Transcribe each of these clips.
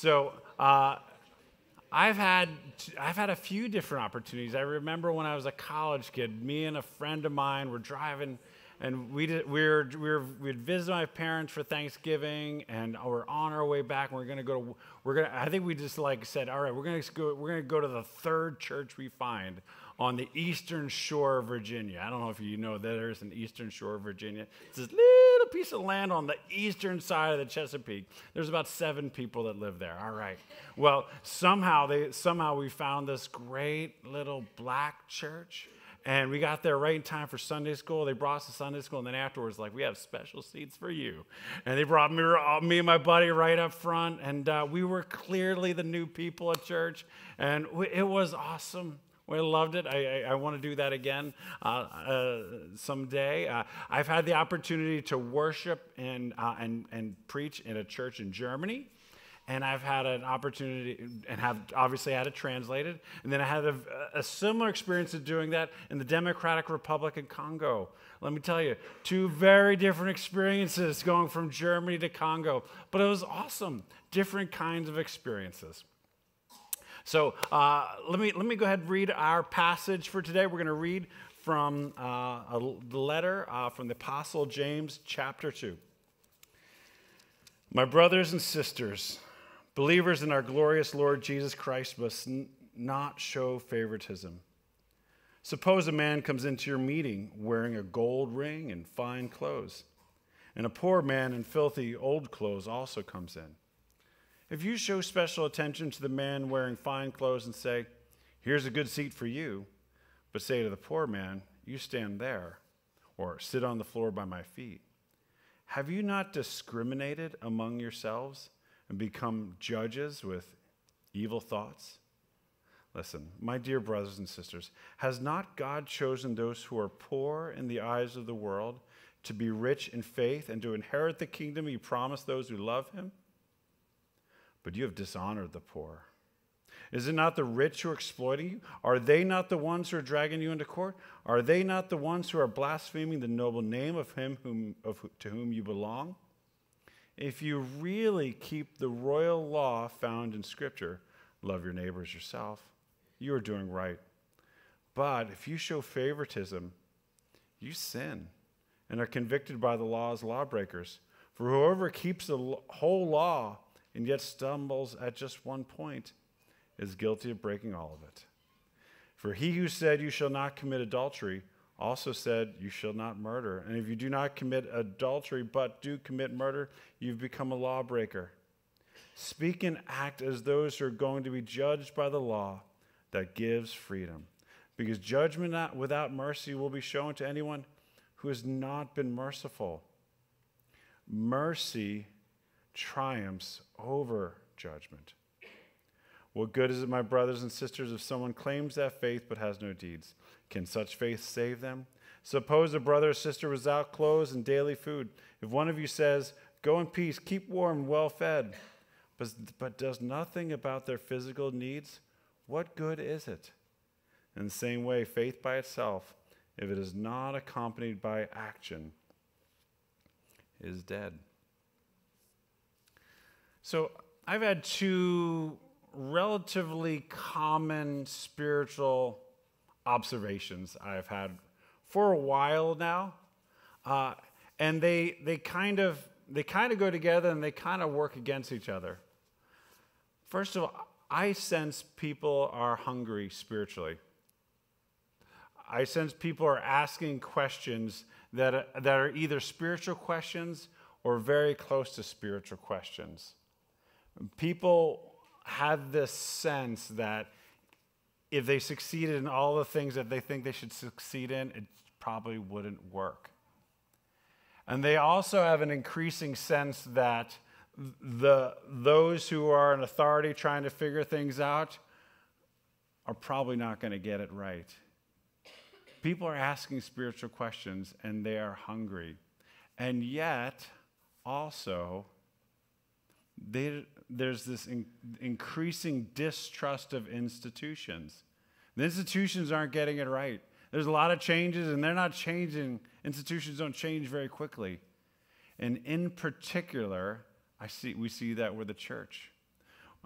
So uh, I've had I've had a few different opportunities. I remember when I was a college kid, me and a friend of mine were driving, and we did we were we were we'd visit my parents for Thanksgiving, and we're on our way back. And we're gonna go to we're gonna I think we just like said, all right, we're gonna go we're gonna go to the third church we find on the eastern shore of Virginia. I don't know if you know that there's an eastern shore of Virginia. It's this little piece of land on the eastern side of the Chesapeake. There's about seven people that live there. All right. Well, somehow they somehow we found this great little black church. And we got there right in time for Sunday school. They brought us to Sunday school, and then afterwards, like, we have special seats for you. And they brought me, me and my buddy right up front, and uh, we were clearly the new people at church, and it was awesome. We loved it. I, I, I want to do that again uh, uh, someday. Uh, I've had the opportunity to worship and, uh, and, and preach in a church in Germany. And I've had an opportunity and have obviously had it translated. And then I had a, a similar experience of doing that in the Democratic Republic of Congo. Let me tell you, two very different experiences going from Germany to Congo. But it was awesome, different kinds of experiences. So uh, let, me, let me go ahead and read our passage for today. We're going to read from uh, a letter uh, from the Apostle James, chapter 2. My brothers and sisters, believers in our glorious Lord Jesus Christ must n- not show favoritism. Suppose a man comes into your meeting wearing a gold ring and fine clothes, and a poor man in filthy old clothes also comes in. If you show special attention to the man wearing fine clothes and say, Here's a good seat for you, but say to the poor man, You stand there, or sit on the floor by my feet, have you not discriminated among yourselves and become judges with evil thoughts? Listen, my dear brothers and sisters, has not God chosen those who are poor in the eyes of the world to be rich in faith and to inherit the kingdom he promised those who love him? But you have dishonored the poor. Is it not the rich who are exploiting you? Are they not the ones who are dragging you into court? Are they not the ones who are blaspheming the noble name of him whom, of, to whom you belong? If you really keep the royal law found in Scripture, love your neighbors yourself, you are doing right. But if you show favoritism, you sin and are convicted by the law as lawbreakers. For whoever keeps the whole law and yet stumbles at just one point is guilty of breaking all of it. For he who said, You shall not commit adultery, also said, You shall not murder. And if you do not commit adultery, but do commit murder, you've become a lawbreaker. Speak and act as those who are going to be judged by the law that gives freedom. Because judgment without mercy will be shown to anyone who has not been merciful. Mercy triumphs over judgment. What good is it, my brothers and sisters, if someone claims that faith but has no deeds? Can such faith save them? Suppose a brother or sister without clothes and daily food. If one of you says, Go in peace, keep warm, well fed, but, but does nothing about their physical needs, what good is it? In the same way, faith by itself, if it is not accompanied by action, is dead. So I've had two relatively common spiritual observations I've had for a while now, uh, and they they kind of they kind of go together and they kind of work against each other. First of all, I sense people are hungry spiritually. I sense people are asking questions that, that are either spiritual questions or very close to spiritual questions. People had this sense that if they succeeded in all the things that they think they should succeed in, it probably wouldn't work. And they also have an increasing sense that the, those who are in authority trying to figure things out are probably not going to get it right. People are asking spiritual questions and they are hungry. And yet, also, they, there's this in, increasing distrust of institutions. The institutions aren't getting it right. There's a lot of changes, and they're not changing. Institutions don't change very quickly. And in particular, I see, we see that with the church.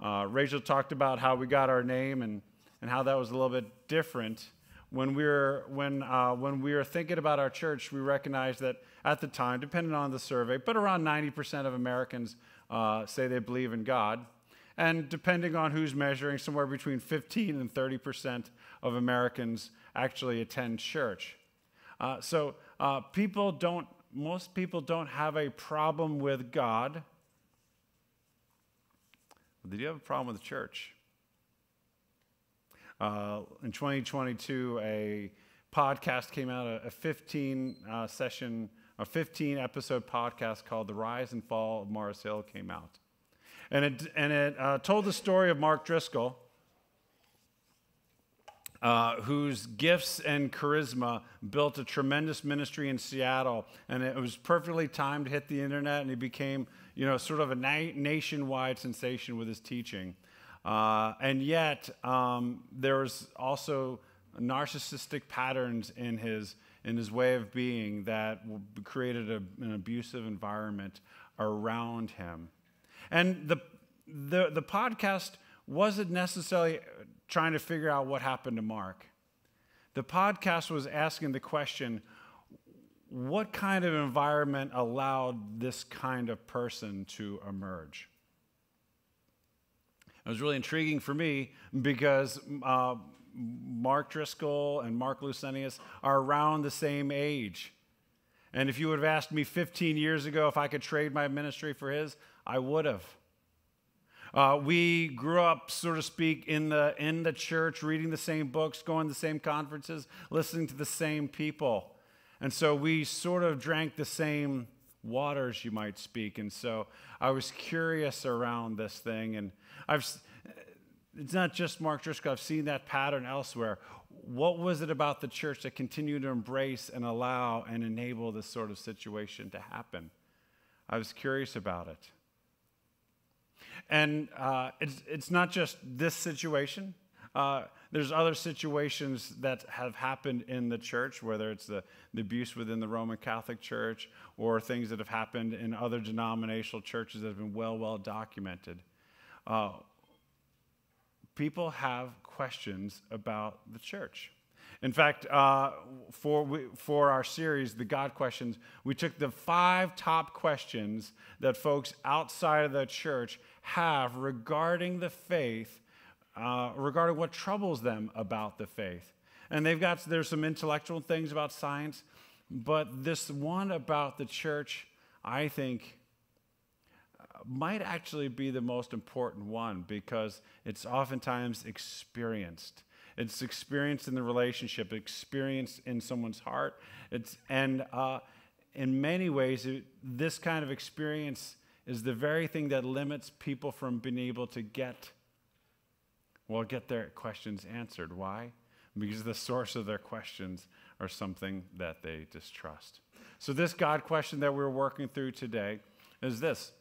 Uh, Rachel talked about how we got our name and, and how that was a little bit different. When we, were, when, uh, when we were thinking about our church, we recognized that at the time, depending on the survey, but around 90% of Americans uh, say they believe in God. And depending on who's measuring, somewhere between 15 and 30% of Americans actually attend church. Uh, so uh, people don't, most people don't have a problem with God. But you have a problem with the church. Uh, in 2022, a podcast came out, a, a 15 uh, session, a 15 episode podcast called The Rise and Fall of Mars Hill came out. And it, and it uh, told the story of Mark Driscoll, uh, whose gifts and charisma built a tremendous ministry in Seattle. And it was perfectly timed to hit the internet, and he became, you know, sort of a na- nationwide sensation with his teaching. Uh, and yet, um, there was also narcissistic patterns in his, in his way of being that created a, an abusive environment around him. And the, the, the podcast wasn't necessarily trying to figure out what happened to Mark. The podcast was asking the question what kind of environment allowed this kind of person to emerge? It was really intriguing for me because uh, Mark Driscoll and Mark Lucenius are around the same age. And if you would have asked me 15 years ago if I could trade my ministry for his, I would have. Uh, we grew up, so to speak, in the, in the church, reading the same books, going to the same conferences, listening to the same people. And so we sort of drank the same waters, you might speak. And so I was curious around this thing. And I've, it's not just Mark Driscoll, I've seen that pattern elsewhere. What was it about the church that continued to embrace and allow and enable this sort of situation to happen? I was curious about it. And uh, it's, it's not just this situation. Uh, there's other situations that have happened in the church, whether it's the, the abuse within the Roman Catholic Church or things that have happened in other denominational churches that have been well, well documented. Uh, people have questions about the church. In fact, uh, for, for our series, The God Questions, we took the five top questions that folks outside of the church have regarding the faith, uh, regarding what troubles them about the faith. And they've got, there's some intellectual things about science, but this one about the church, I think, might actually be the most important one because it's oftentimes experienced. It's experienced in the relationship, experienced in someone's heart. It's, and uh, in many ways, it, this kind of experience is the very thing that limits people from being able to get, well, get their questions answered. Why? Because the source of their questions are something that they distrust. So, this God question that we're working through today is this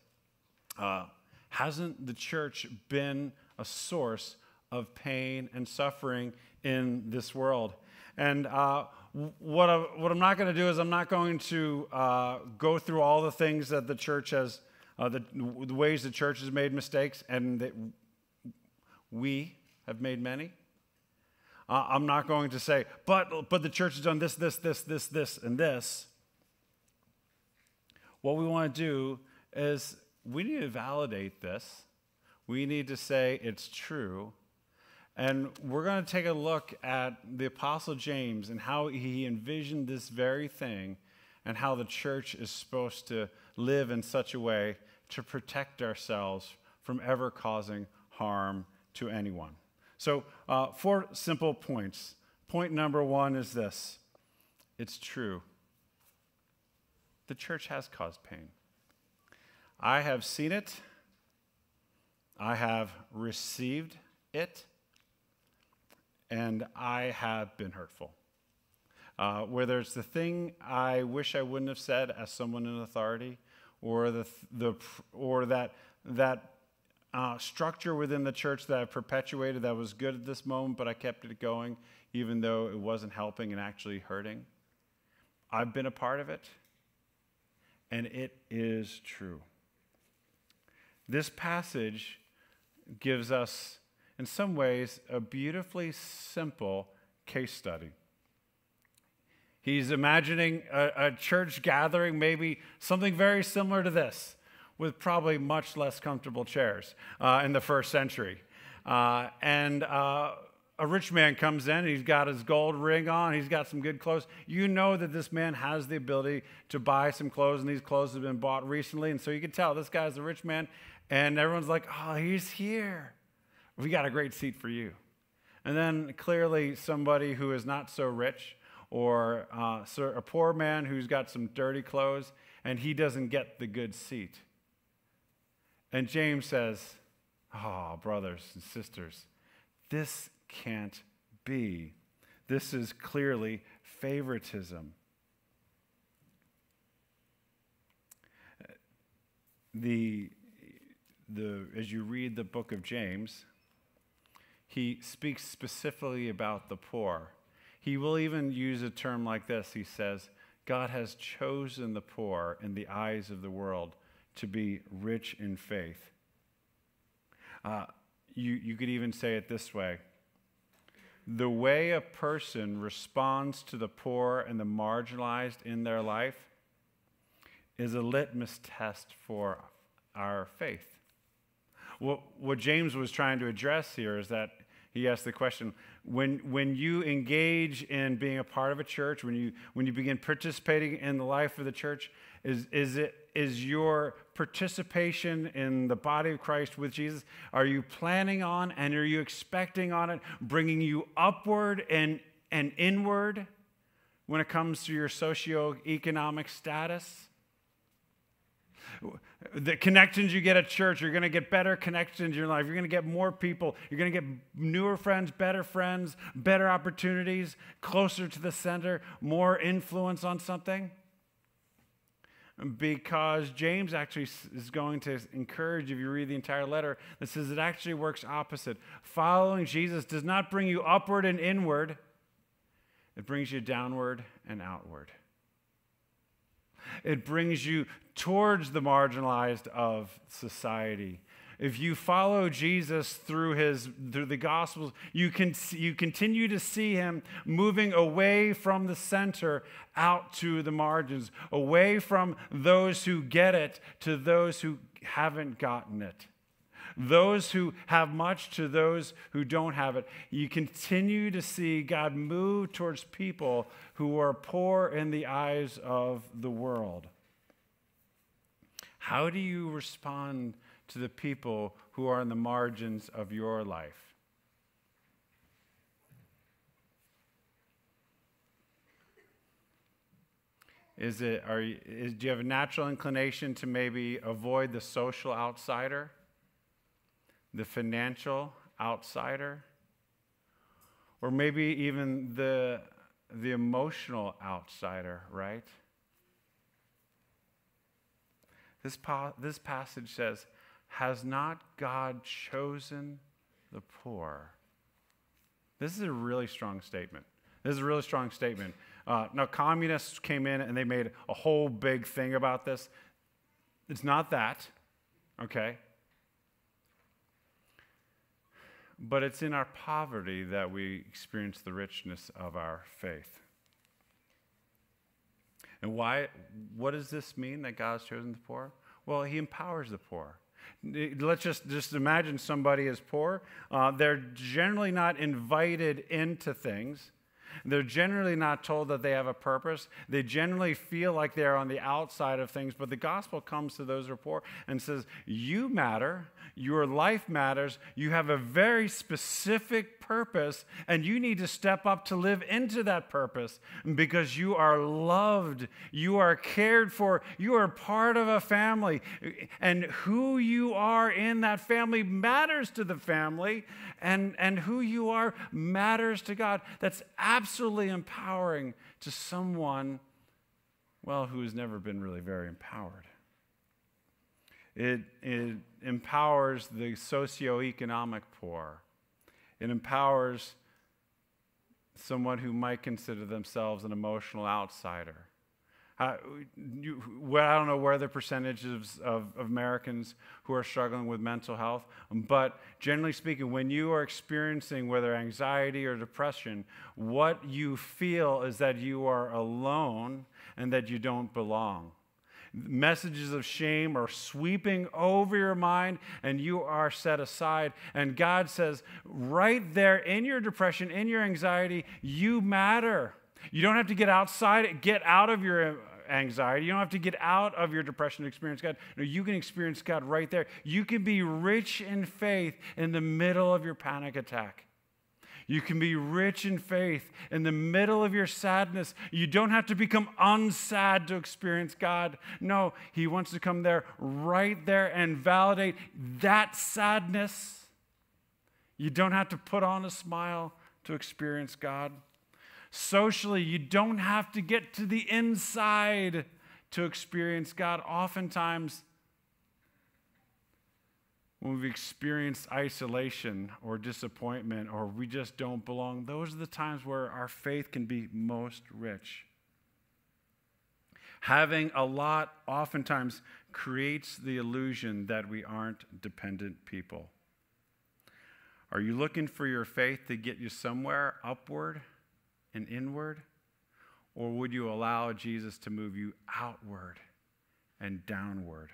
uh, hasn't the church been a source of pain and suffering in this world? And uh, what, I, what I'm not going to do is I'm not going to uh, go through all the things that the church has, uh, the, the, ways the church has made mistakes, and that we have made many. Uh, I'm not going to say, but, but the church has done this, this, this, this, this, and this. What we want to do is we need to validate this. We need to say it's true. And we're going to take a look at the Apostle James and how he envisioned this very thing and how the church is supposed to live in such a way to protect ourselves from ever causing harm to anyone. So, uh, four simple points. Point number one is this it's true. The church has caused pain. I have seen it, I have received it, and I have been hurtful. Uh, whether it's the thing I wish I wouldn't have said as someone in authority, or, the, the, or that, that uh, structure within the church that I perpetuated that was good at this moment, but I kept it going even though it wasn't helping and actually hurting. I've been a part of it, and it is true. This passage gives us, in some ways, a beautifully simple case study. He's imagining a, a, church gathering, maybe something very similar to this, with probably much less comfortable chairs uh, in the first century. Uh, and uh, a rich man comes in, he's got his gold ring on, he's got some good clothes. You know that this man has the ability to buy some clothes, and these clothes have been bought recently. And so you can tell this guy's a rich man, and everyone's like, oh, he's here. We got a great seat for you. And then clearly, somebody who is not so rich, or uh, a poor man who's got some dirty clothes, and he doesn't get the good seat. And James says, Oh, brothers and sisters, this can't be. This is clearly favoritism. The, the, as you read the book of James, he speaks specifically about the poor. He will even use a term like this. He says, God has chosen the poor in the eyes of the world to be rich in faith. Uh, you, you could even say it this way the way a person responds to the poor and the marginalized in their life is a litmus test for our faith. What, what James was trying to address here is that he asked the question when, when you engage in being a part of a church, when you, when you begin participating in the life of the church, is, is, it, is your participation in the body of Christ with Jesus, are you planning on and are you expecting on it bringing you upward and, and inward when it comes to your socioeconomic status? The connections you get at church, you're going to get better connections in your life. You're going to get more people. You're going to get newer friends, better friends, better opportunities, closer to the center, more influence on something. Because James actually is going to encourage, if you read the entire letter, that says it actually works opposite. Following Jesus does not bring you upward and inward, it brings you downward and outward. It brings you towards the marginalized of society. If you follow Jesus through his through the gospels, you can you continue to see him moving away from the center out to the margins, away from those who get it to those who haven't gotten it those who have much to those who don't have it. You continue to see God move towards people who are poor in the eyes of the world. How do you respond to the people who are in the margins of your life? Is it, are you, is, do you have a natural inclination to maybe avoid the social outsider? the financial outsider, or maybe even the, the emotional outsider, right? This, pa- this passage says, Has not God chosen the poor? This is a really strong statement. This is a really strong statement. Uh, now, communists came in and they made a whole big thing about this. It's not that, okay? but it's in our poverty that we experience the richness of our faith. And why, what does this mean that God has chosen the poor? Well, He empowers the poor. Let's just, just imagine somebody is poor. Uh, they're generally not invited into things. They're generally not told that they have a purpose. They generally feel like they're on the outside of things, but the gospel comes to those who are poor and says, You matter. Your life matters. You have a very specific purpose, and you need to step up to live into that purpose because you are loved, you are cared for, you are part of a family. And who you are in that family matters to the family, and, and who you are matters to God. That's absolutely empowering to someone, well, who has never been really very empowered. It, it empowers the socioeconomic poor. It empowers someone who might consider themselves an emotional outsider. You, well, I don't know where the percentage of, of, of, Americans who are struggling with mental health, but generally speaking, when you are experiencing whether anxiety or depression, what you feel is that you are alone and that you don't belong. Messages of shame are sweeping over your mind and you are set aside. And God says, right there in your depression, in your anxiety, you matter. You don't have to get outside, get out of your anxiety. You don't have to get out of your depression to experience God. No, you can experience God right there. You can be rich in faith in the middle of your panic attack. You can be rich in faith in the middle of your sadness. You don't have to become unsad to experience God. No, He wants to come there right there and validate that sadness. You don't have to put on a smile to experience God. Socially, you don't have to get to the inside to experience God. Oftentimes, when we've experienced isolation or disappointment or we just don't belong, those are the times where our faith can be most rich. Having a lot oftentimes creates the illusion that we aren't dependent people. Are you looking for your faith to get you somewhere upward and inward? Or would you allow Jesus to move you outward and downward?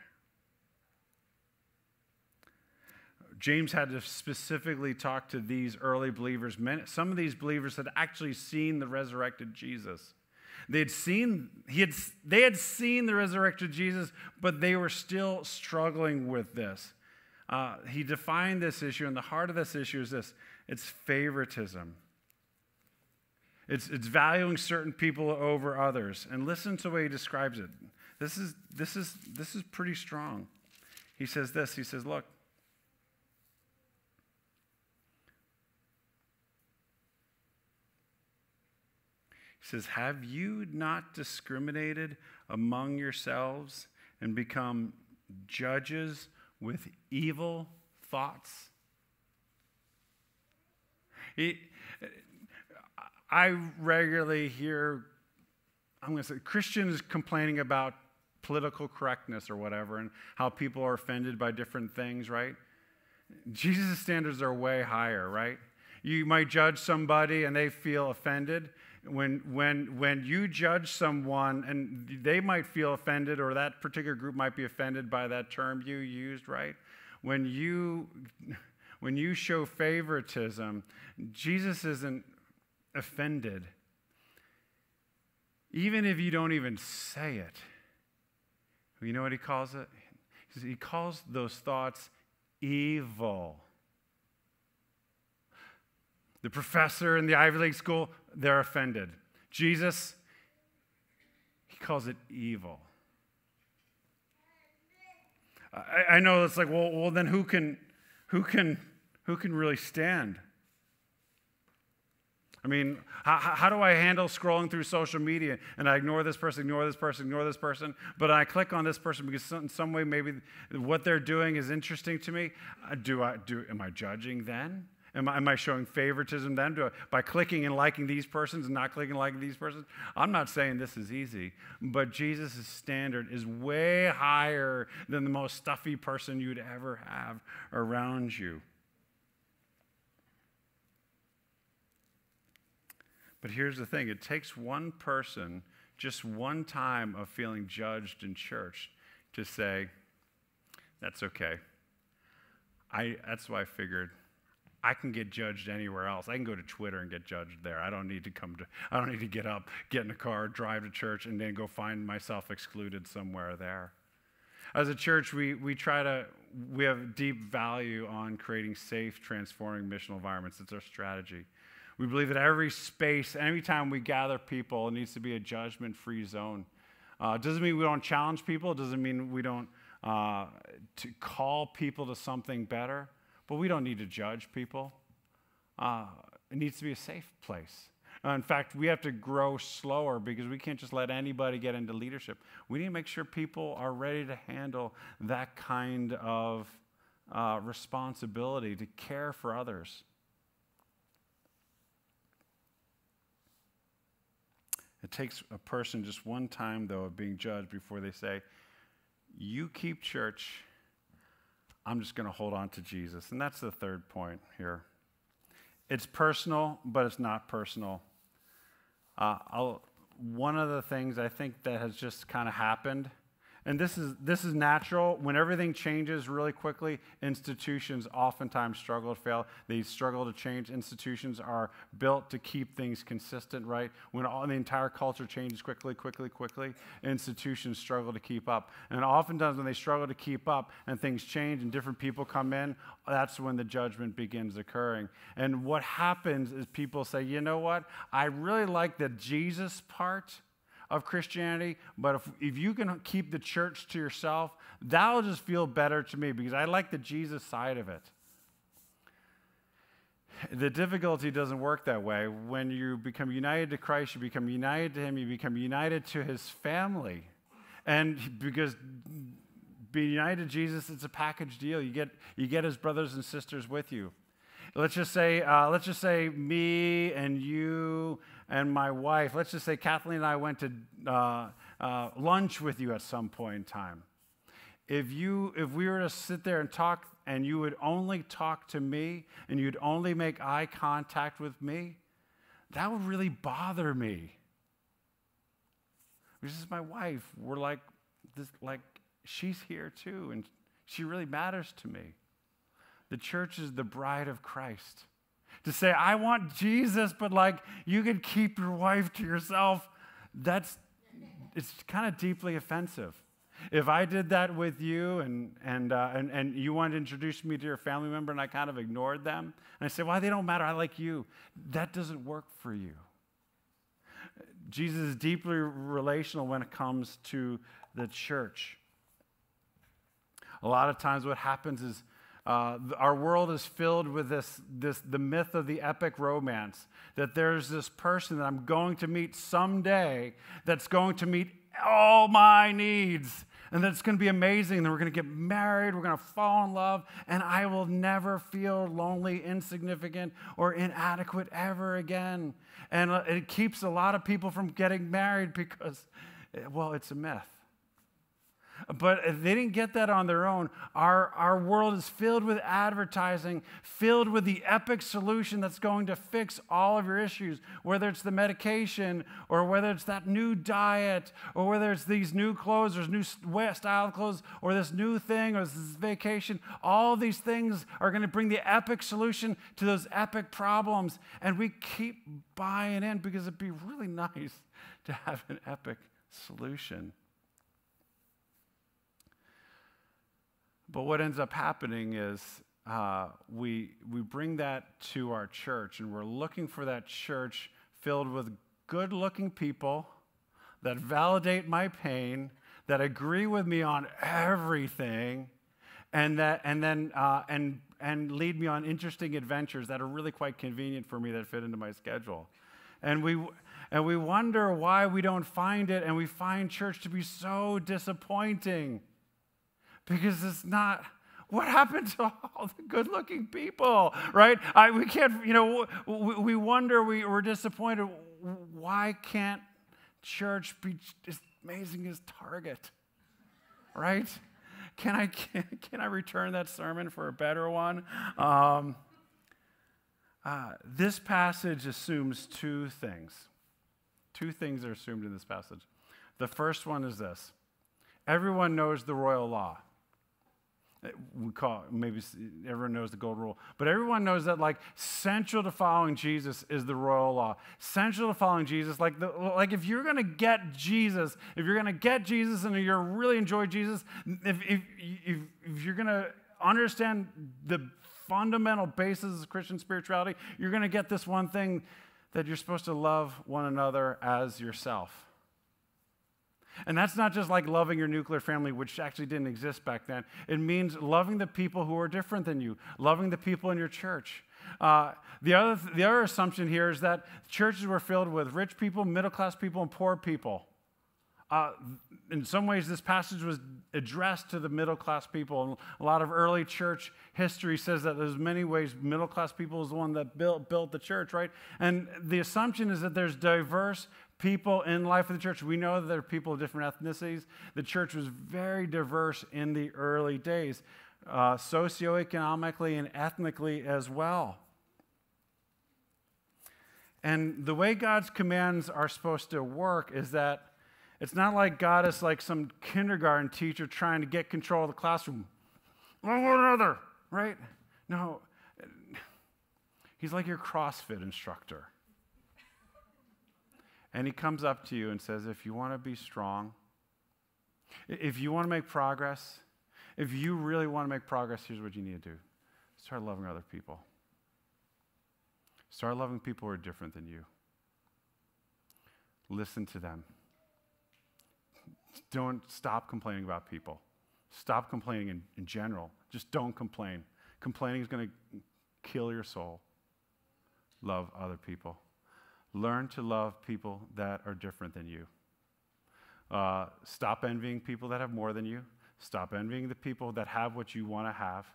James had to specifically talk to these early believers. Some of these believers had actually seen the resurrected Jesus. They had seen, he had, they had seen the resurrected Jesus, but they were still struggling with this. Uh, he defined this issue, and the heart of this issue is this it's favoritism. It's, it's valuing certain people over others. And listen to the way he describes it. This is, this, is, this is pretty strong. He says this He says, Look, He says, Have you not discriminated among yourselves and become judges with evil thoughts? I regularly hear, I'm going to say, Christians complaining about political correctness or whatever and how people are offended by different things, right? Jesus' standards are way higher, right? You might judge somebody and they feel offended when, when, when you judge someone and they might feel offended or that particular group might be offended by that term you used, right? When you, when you show favoritism, Jesus isn't offended. Even if you don't even say it, you know what he calls it? He calls those thoughts evil. The professor in the Ivy League school, they're offended. Jesus, he calls it evil. I, I know it's like, well, well, then who can, who can, who can really stand? I mean, how, how, do I handle scrolling through social media and I ignore this person, ignore this person, ignore this person, but I click on this person because in some way maybe what they're doing is interesting to me? Uh, do I do? Am I judging then? Am I, am I showing favoritism then to, by clicking and liking these persons and not clicking and liking these persons? I'm not saying this is easy, but Jesus' standard is way higher than the most stuffy person you'd ever have around you. But here's the thing it takes one person, just one time of feeling judged in church, to say, that's okay. I, that's why I figured I can get judged anywhere else. I can go to Twitter and get judged there. I don't need to come to, I don't need to get up, get in a car, drive to church, and then go find myself excluded somewhere there. As a church, we, we try to, we have deep value on creating safe, transforming missional environments. It's our strategy. We believe that every space, anytime we gather people, it needs to be a judgment free zone. Uh, doesn't mean we don't challenge people, it doesn't mean we don't uh, to call people to something better. But we don't need to judge people. Uh, it needs to be a safe place. Uh, in fact, we have to grow slower because we can't just let anybody get into leadership. We need to make sure people are ready to handle that kind of uh, responsibility to care for others. It takes a person just one time, though, of being judged before they say, You keep church, I'm just going to hold on to Jesus. And that's the third point here. It's personal, but it's not personal. Uh, one of the things I think that has just kind of happened and this is, this is natural. When everything changes really quickly, institutions oftentimes struggle to fail. They struggle to change. Institutions are built to keep things consistent, right? When all, the entire culture changes quickly, quickly, quickly, institutions struggle to keep up. And oftentimes, when they struggle to keep up and things change and different people come in, that's when the judgment begins occurring. And what happens is people say, you know what? I really like the Jesus part of Christianity, but if, if you can keep the church to yourself, that'll just feel better to me because I like the Jesus side of it. The difficulty doesn't work that way. When you become united to Christ, you become united to Him, you become united to His family. And because being united to Jesus, it's a package deal. You get, you get His brothers and sisters with you. Let's just say, uh, let's just say me and you and my wife, let's just say Kathleen and I went to uh, uh, lunch with you at some point in time. If, you, if we were to sit there and talk and you would only talk to me and you'd only make eye contact with me, that would really bother me. This is my wife. We're like, this, like she's here too, and she really matters to me. The church is the bride of Christ to say, I want Jesus, but like you can keep your wife to yourself, that's it's kind of deeply offensive. If I did that with you and, and, uh, and, and you wanted to introduce me to your family member and I kind of ignored them, and I said, Why, well, they don't matter, I like you, that doesn't work for you. Jesus is deeply relational when it comes to the church. A lot of times, what happens is uh, our world is filled with this, this, the myth of the epic romance that there's this person that I'm going to meet someday that's going to meet all my needs. And that's going to be amazing. Then we're going to get married, we're going to fall in love, and I will never feel lonely, insignificant, or inadequate ever again. And uh, it keeps a lot of people from getting married because, well, it's a myth. But they didn't get that on their own, our, our world is filled with advertising, filled with the epic solution that's going to fix all of your issues, whether it's the medication or whether it's that new diet or whether it's these new clothes or new style of clothes or this new thing or this vacation. All these things are going to bring the epic solution to those epic problems. And we keep buying in because it'd be really nice to have an epic solution. But what ends up happening is uh, we, we bring that to our church, and we're looking for that church filled with good looking people that validate my pain, that agree with me on everything, and, that, and then uh, and, and lead me on interesting adventures that are really quite convenient for me that fit into my schedule. And we, and we wonder why we don't find it, and we find church to be so disappointing because it's not what happened to all the good looking people, right? I, we can't, you know, we, we wonder, we, we're disappointed. Why can't church be as amazing as Target, right? Can I, can, can I return that sermon for a better one? Um, uh, this passage assumes two things. Two things are assumed in this passage. The first one is this everyone knows the royal law Uh, we call it, maybe everyone knows the gold rule but everyone knows that like central to following jesus is the royal law. Central to following jesus like the, like if you're to get jesus if you're to get jesus and you're really enjoy jesus if, if, if, if you're to understand the fundamental basis of christian spirituality you're to get this one thing that you're supposed to love one another as yourself and that's not just like loving your nuclear family, which actually didn't exist back then. It means loving the people who are different than you, loving the people in your church. Uh, the, other, the other assumption here is that churches were filled with rich people, middle class people, and poor people. Uh, in some ways, this passage was addressed to the middle class people. And a lot of early church history says that there's many ways middle class people is the one that built, built the church, right? And the assumption is that there's diverse people in life of the church. We know that there are people of different ethnicities. The church was very diverse in the early days, uh, socioeconomically and ethnically as well. And the way God's commands are supposed to work is that it's not like God is like some kindergarten teacher trying to get control of the classroom. One or another, right? No, he's like your CrossFit instructor. And he comes up to you and says, if you want to be strong, if you want to make progress, if you really want to make progress, here's what you need to do start loving other people. Start loving people who are different than you. Listen to them. Don't stop complaining about people. Stop complaining in, in general. Just don't complain. Complaining is going to kill your soul. Love other people. Learn to love people that are different than you. Uh, stop envying people that have more than you. Stop envying the people that have what you want to have.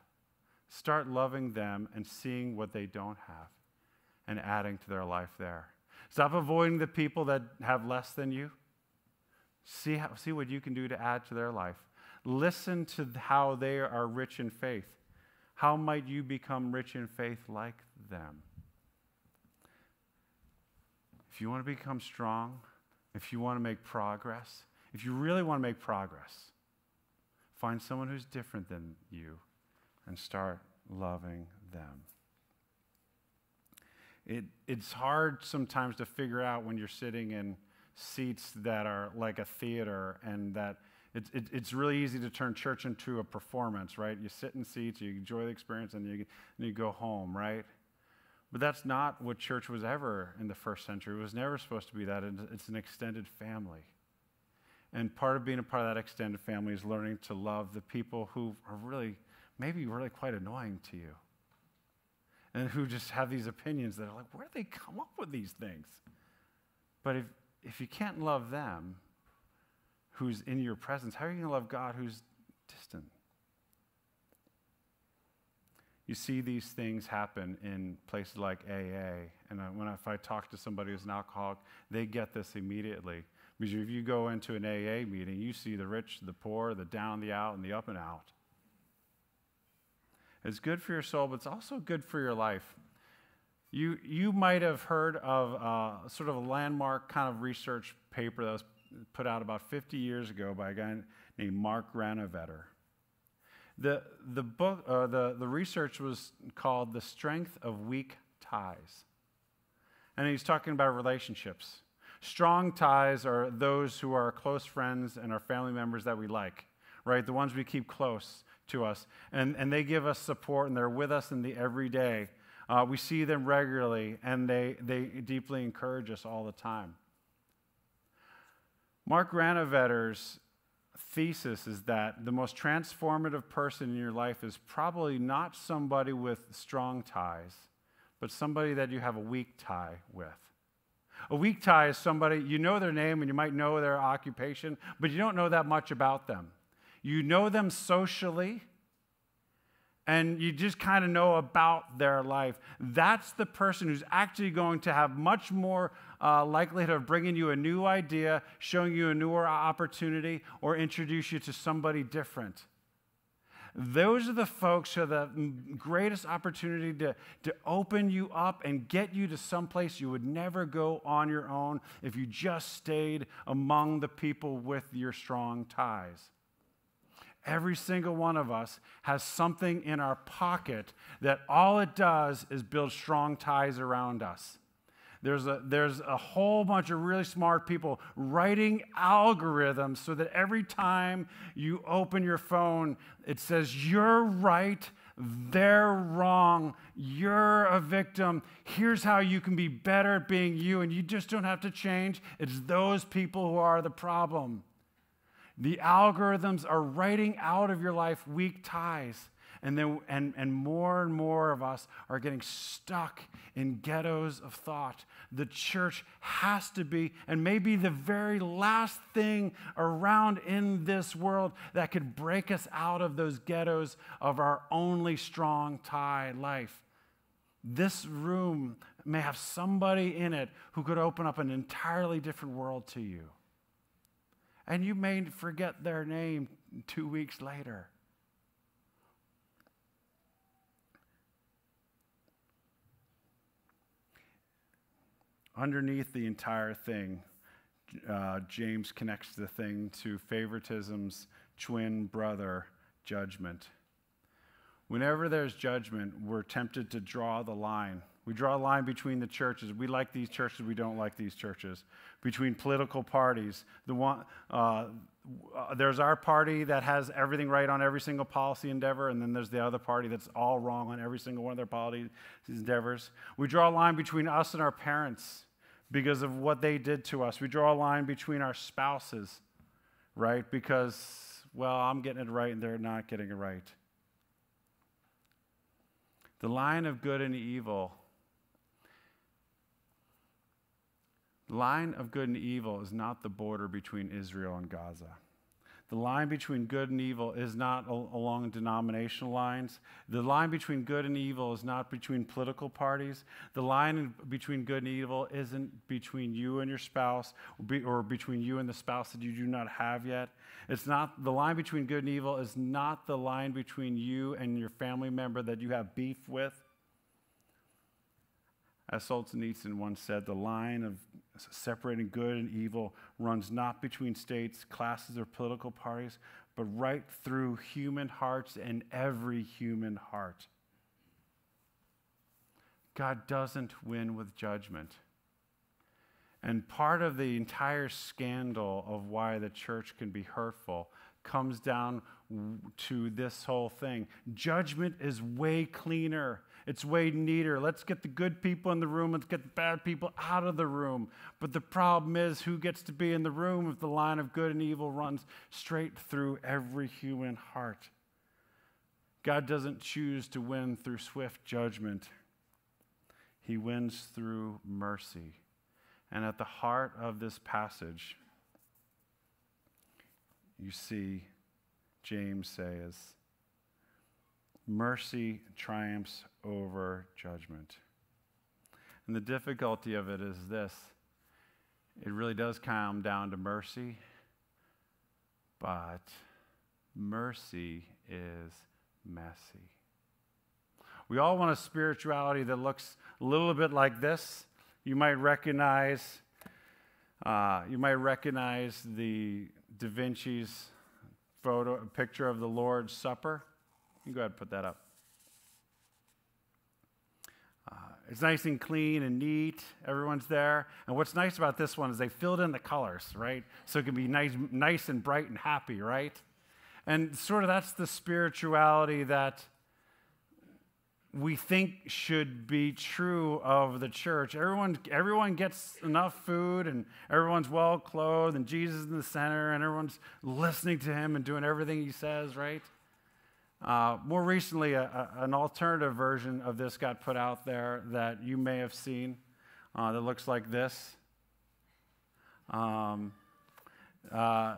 Start loving them and seeing what they don't have and adding to their life there. Stop avoiding the people that have less than you. See, how, see what you can do to add to their life. Listen to how they are rich in faith. How might you become rich in faith like them? If you want to become strong, if you want to make progress, if you really want to make progress, find someone who's different than you and start loving them. It, it's hard sometimes to figure out when you're sitting in seats that are like a theater and that it, it, it's really easy to turn church into a performance, right? You sit in seats, you enjoy the experience, and you, and you go home, right? But that's not what church was ever in the first century. It was never supposed to be that. It's an extended family. And part of being a part of that extended family is learning to love the people who are really, maybe really quite annoying to you and who just have these opinions that are like, where do they come up with these things? But if, if you can't love them, who's in your presence, how are you going to love God who's distant? You see these things happen in places like AA. And when I, if I talk to somebody who's an alcoholic, they get this immediately. Because if you go into an AA meeting, you see the rich, the poor, the down, the out, and the up and out. It's good for your soul, but it's also good for your life. You, you might have heard of uh, sort of a landmark kind of research paper that was put out about 50 years ago by a guy named Mark Granovetter. The, the, book, uh, the, the research was called The Strength of Weak Ties. And he's talking about relationships. Strong ties are those who are close friends and our family members that we like, right? The ones we keep close to us. And, and they give us support and they're with us in the everyday. Uh, we see them regularly and they, they deeply encourage us all the time. Mark Granovetter's thesis is that the most transformative person in your life is probably not somebody with strong ties, but somebody that you have a weak tie with. A weak tie is somebody, you know their name and you might know their occupation, but you don't know that much about them. You know them socially, and you just kind of know about their life. That's the person who's actually going to have much more uh, likelihood of bringing you a new idea, showing you a newer opportunity, or introduce you to somebody different. Those are the folks who have the greatest opportunity to, to open you up and get you to someplace you would never go on your own if you just stayed among the people with your strong ties. Every single one of us has something in our pocket that all it does is build strong ties around us. There's a, there's a whole bunch of really smart people writing algorithms so that every time you open your phone, it says, You're right, they're wrong, you're a victim. Here's how you can be better at being you, and you just don't have to change. It's those people who are the problem. The algorithms are writing out of your life weak ties. And, then, and, and more and more of us are getting stuck in ghettos of thought. The church has to be, and maybe the very last thing around in this world that could break us out of those ghettos of our only strong tie life. This room may have somebody in it who could open up an entirely different world to you. And you may forget their name two weeks later. Underneath the entire thing, uh, James connects the thing to favoritism's twin brother, judgment. Whenever there's judgment, we're tempted to draw the line. We draw a line between the churches. We like these churches, we don't like these churches. Between political parties. The one, uh, there's our party that has everything right on every single policy endeavor, and then there's the other party that's all wrong on every single one of their policy endeavors. We draw a line between us and our parents because of what they did to us. We draw a line between our spouses, right? Because, well, I'm getting it right and they're not getting it right. The line of good and evil line of good and evil is not the border between Israel and Gaza. The line between good and evil is not along denominational lines. The line between good and evil is not between political parties. The line between good and evil isn't between you and your spouse or between you and the spouse that you do not have yet. It's not the line between good and evil is not the line between you and your family member that you have beef with. As Solzhenitsyn once said, the line of separating good and evil runs not between states, classes, or political parties, but right through human hearts and every human heart. God doesn't win with judgment. And part of the entire scandal of why the church can be hurtful comes down to this whole thing. Judgment is way cleaner it's way neater. Let's get the good people in the room. Let's get the bad people out of the room. But the problem is who gets to be in the room if the line of good and evil runs straight through every human heart? God doesn't choose to win through swift judgment, He wins through mercy. And at the heart of this passage, you see James says, mercy triumphs over judgment. And the difficulty of it is this it really does come down to mercy, but mercy is messy. We all want a spirituality that looks a little bit like this. You might recognize, uh, you might recognize the Da Vinci's photo, picture of the Lord's Supper. You go ahead and put that up. Uh, it's nice and clean and neat. Everyone's there. And what's nice about this one is they filled in the colors, right? So it can be nice, nice and bright and happy, right? And sort of that's the spirituality that we think should be true of the church. Everyone, everyone gets enough food and everyone's well clothed and Jesus in the center and everyone's listening to him and doing everything he says, right? Uh, more recently, a, a, an alternative version of this got put out there that you may have seen uh, that looks like this. Um, uh,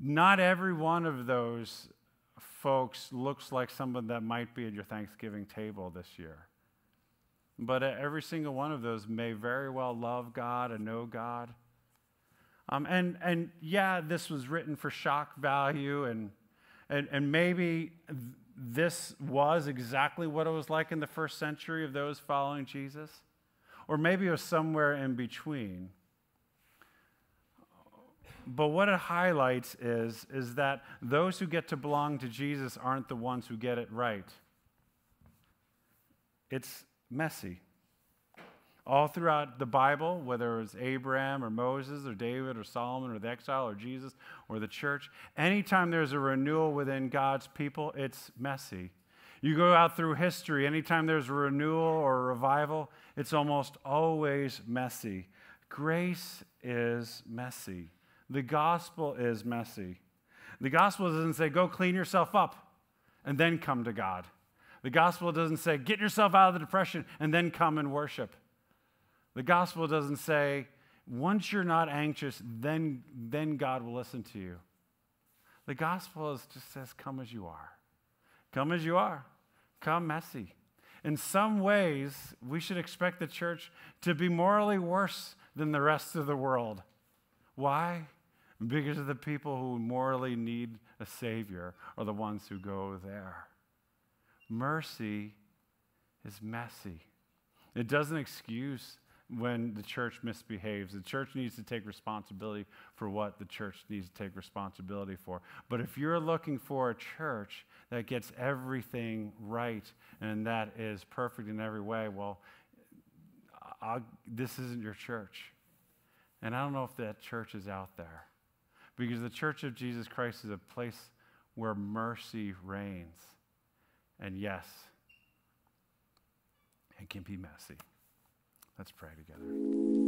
not every one of those folks looks like someone that might be at your Thanksgiving table this year. But every single one of those may very well love God and know God um, and, and yeah, this was written for shock value, and, and, and maybe this was exactly what it was like in the first century of those following Jesus, or maybe it was somewhere in between. But what it highlights is, is that those who get to belong to Jesus aren't the ones who get it right. It's messy. All throughout the Bible, whether it was Abraham or Moses or David or Solomon or the exile or Jesus or the church, anytime there's a renewal within God's people, it's messy. You go out through history, anytime there's a renewal or a revival, it's almost always messy. Grace is messy. The gospel is messy. The gospel doesn't say, go clean yourself up and then come to God. The gospel doesn't say, get yourself out of the depression and then come and worship. The gospel doesn't say, once you're not anxious, then, then God will listen to you. The gospel is, just says, come as you are. Come as you are. Come messy. in some ways, we should expect the church to be morally worse than the rest of the world. Why? Because of the people who morally need a Savior are the ones who go there. Mercy is messy. It doesn't excuse when the church misbehaves. The church needs to take responsibility for what the church needs to take responsibility for. But if you're looking for a church that gets everything right and that is perfect in every way, well, I'll, this isn't your church. And I don't know if that church is out there. Because the church of Jesus Christ is a place where mercy reigns. And yes, it can be messy. Let's pray together.